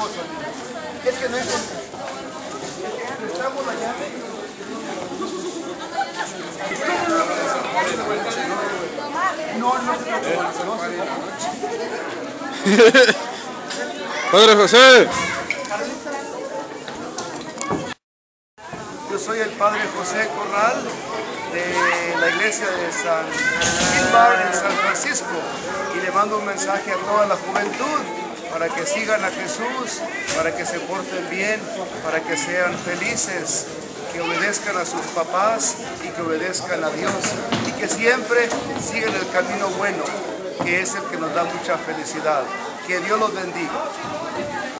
Es que no es... Estamos allá. No, no, Padre José. Yo soy el Padre José Corral de la iglesia de San Gilmar en San Francisco y le mando un mensaje a toda la juventud para que sigan a Jesús, para que se porten bien, para que sean felices, que obedezcan a sus papás y que obedezcan a Dios y que siempre sigan el camino bueno, que es el que nos da mucha felicidad. Que Dios los bendiga.